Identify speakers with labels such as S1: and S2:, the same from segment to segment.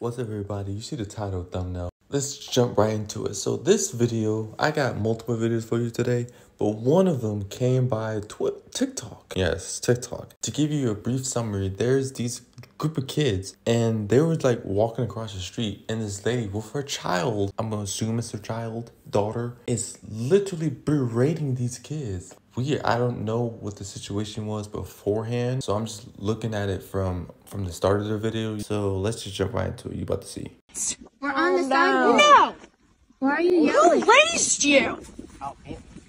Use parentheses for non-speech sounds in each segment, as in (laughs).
S1: What's up everybody? You see the title thumbnail. Let's jump right into it. So this video, I got multiple videos for you today, but one of them came by Twi TikTok. Yes, TikTok. To give you a brief summary, there's these group of kids and they were like walking across the street and this lady with her child, I'm gonna assume it's her child, daughter, is literally berating these kids weird. I don't know what the situation was beforehand, so I'm just looking at it from from the start of the video. So let's just jump right into it. You about to see.
S2: We're on the oh, sidewalk.
S3: No!
S2: Why are you
S3: Who
S2: yelling?
S3: raised you? Oh,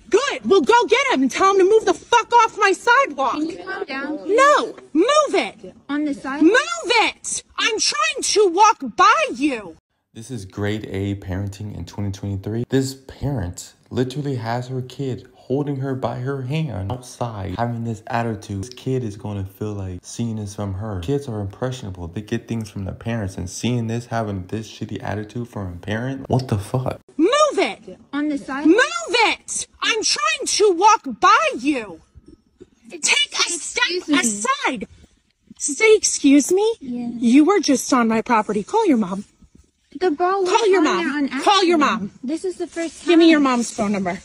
S3: Good. Well, go get him and tell him to move the fuck off my sidewalk.
S2: Can you calm down?
S3: No! Move it!
S2: On the sidewalk?
S3: Move it! I'm trying to walk by you.
S1: This is grade A parenting in 2023. This parent literally has her kid holding her by her hand outside, having this attitude. This kid is going to feel like seeing this from her. Kids are impressionable. They get things from their parents, and seeing this, having this shitty attitude from a parent, what the fuck?
S3: Move it!
S2: On the side?
S3: Move it! I'm trying to walk by you. Take a step
S2: Excuse me.
S3: aside. Say, excuse me?
S2: Yeah.
S3: You were just on my property. Call your mom.
S2: The ball
S3: Call your mom. Call your mom.
S2: This is the first time.
S3: Give me your mom's phone number.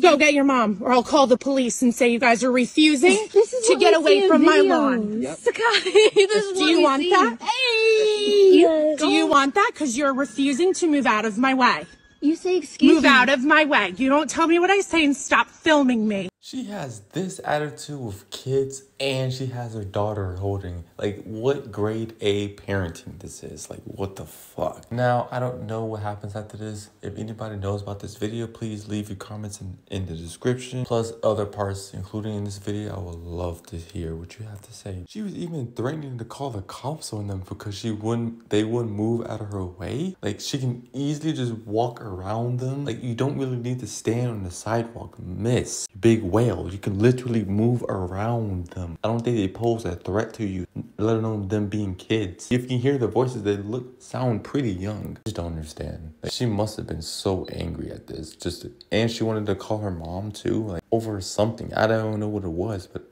S3: Go get your mom, or I'll call the police and say you guys are refusing
S2: This is
S3: to get away from my
S2: videos.
S3: lawn.
S2: Sky, (laughs) this is
S3: Do
S2: what
S3: you
S2: we
S3: want
S2: see.
S3: that?
S2: Hey!
S3: Do you want that? Because you're refusing to move out of my way.
S2: You say excuse
S3: Move
S2: me.
S3: out of my way. You don't tell me what I say and stop filming me.
S1: She has this attitude with kids and she has her daughter holding. Like, what grade A parenting this is? Like, what the fuck? Now, I don't know what happens after this. If anybody knows about this video, please leave your comments in, in the description. Plus, other parts, including in this video, I would love to hear what you have to say. She was even threatening to call the cops on them because she wouldn't, they wouldn't move out of her way. Like, she can easily just walk around them. Like, you don't really need to stand on the sidewalk, miss. Big whale. You can literally move around them. I don't think they pose a threat to you, let alone them being kids. If you can hear the voices, they look sound pretty young. I just don't understand. Like, she must have been so angry at this. Just and she wanted to call her mom too, like over something. I don't know what it was, but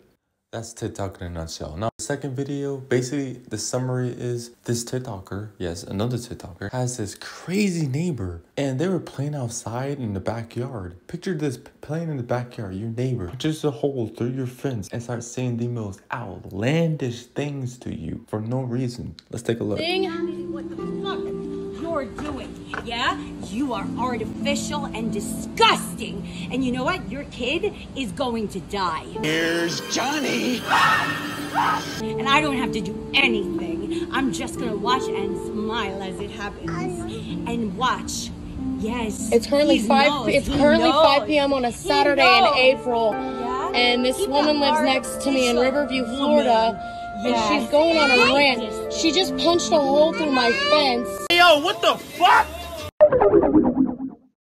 S1: that's TikTok in a nutshell. Now, second video, basically, the summary is this TikToker, yes, another TikToker, has this crazy neighbor, and they were playing outside in the backyard. Picture this playing in the backyard, your neighbor, just a hole through your fence, and start saying the most outlandish things to you for no reason. Let's take a look.
S4: what the fuck you're doing. Yeah? You are artificial and disgusting. And you know what? Your kid is going to die.
S5: Here's Johnny.
S4: And I don't have to do anything. I'm just gonna watch and smile as it happens. And watch. Yes.
S6: It's currently five.
S4: knows,
S6: It's
S4: he
S6: currently
S4: knows.
S6: five p.m. on a Saturday in. April,
S4: Yeah?
S6: and this
S4: Keep
S6: woman lives next to me in
S4: artificial
S6: Riverview,
S4: woman.
S6: Florida, and
S4: Yes.
S6: she's going on a rant. She just punched a hole through my fence.
S5: Yo, what the fuck?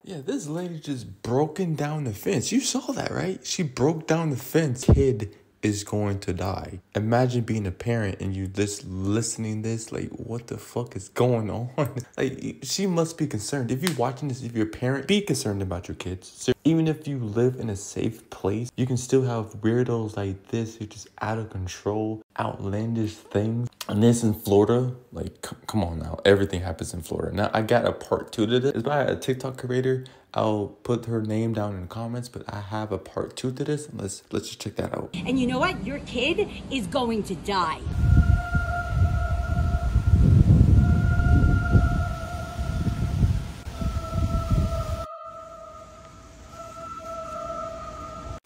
S1: Yeah, this lady just broken down the fence. You saw that, right? She broke down the fence. Kid is going to die. Imagine being a parent and you just listening this, like, what the fuck is going (laughs) on? like, she must be concerned. If you're watching this, if you're a parent, be concerned about your kids. So even if you live in a safe place, you can still have weirdos like this who just out of control, outlandish things. And this in Florida, like, come on now, everything happens in Florida. Now, I got a part two to this. It's by a TikTok creator. I'll put her name down in the comments, but I have a part two to this. Let's let's just check that out.
S4: And you know what? Your kid is going to die.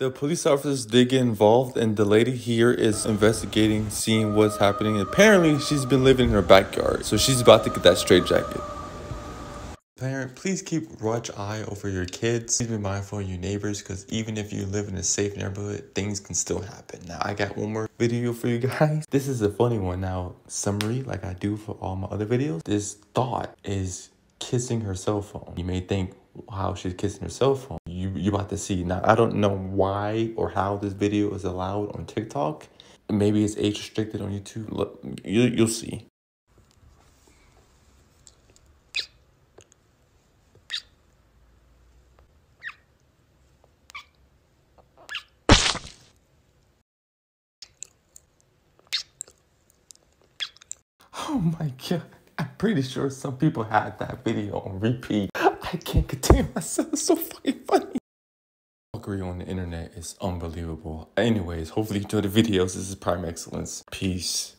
S1: The police officers did get involved, and the lady here is investigating, seeing what's happening. Apparently, she's been living in her backyard, so she's about to get that straight jacket. Parent, please keep watch eye over your kids. Please be mindful of your neighbors, because even if you live in a safe neighborhood, things can still happen. Now, I got one more video for you guys. (laughs) This is a funny one. Now, summary, like I do for all my other videos. This thought is kissing her cell phone. You may think how she's kissing her cell phone. You about to see. Now I don't know why or how this video is allowed on TikTok. Maybe it's age restricted on YouTube. Look, you you'll see. Oh my god. I'm pretty sure some people had that video on repeat. I can't contain myself. It's so fucking funny fuckery on the internet is unbelievable. Anyways, hopefully you enjoy the videos. This is Prime Excellence. Peace.